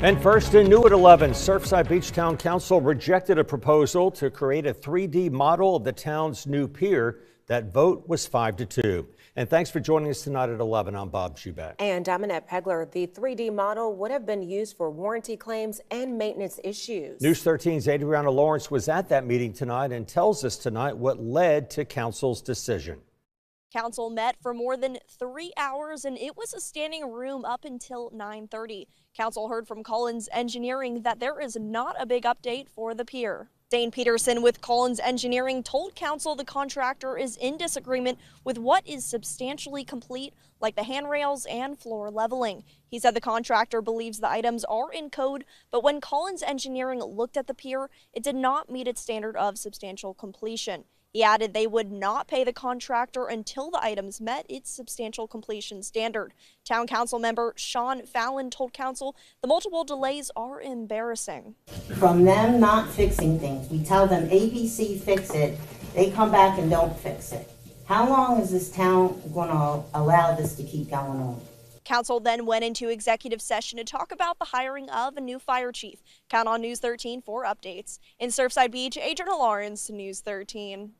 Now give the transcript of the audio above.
And first in new at 11, Surfside Beach Town Council rejected a proposal to create a 3D model of the town's new pier. That vote was 5 to 2. And thanks for joining us tonight at 11. I'm Bob Juback. And I'm Annette Pegler. The 3D model would have been used for warranty claims and maintenance issues. News 13's Adriana Lawrence was at that meeting tonight and tells us tonight what led to council's decision. Council met for more than three hours and it was a standing room up until 9.30. Council heard from Collins Engineering that there is not a big update for the pier. Dane Peterson with Collins Engineering told Council the contractor is in disagreement with what is substantially complete, like the handrails and floor leveling. He said the contractor believes the items are in code, but when Collins Engineering looked at the pier, it did not meet its standard of substantial completion. He added they would not pay the contractor until the items met its substantial completion standard. Town Council member Sean Fallon told Council the multiple delays are embarrassing. From them not fixing things, we tell them ABC fix it, they come back and don't fix it. How long is this town going to allow this to keep going on? Council then went into executive session to talk about the hiring of a new fire chief. Count on News 13 for updates. In Surfside Beach, Adriana Lawrence, News 13.